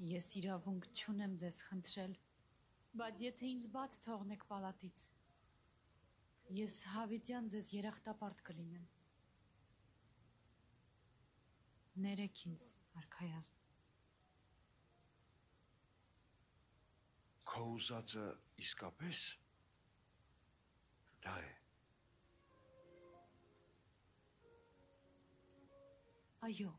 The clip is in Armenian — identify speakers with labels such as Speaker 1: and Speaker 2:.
Speaker 1: Ես իրավունք չունեմ ձեզ խնդրել, բայց եթե ինձ բաց թողնեք պալատից, ես հավիտյան ձեզ երախտապարտ կլինեմ։ Ներեք ինձ, արքայազն։
Speaker 2: Քո ուզածը իսկապես դա է։
Speaker 1: Այո,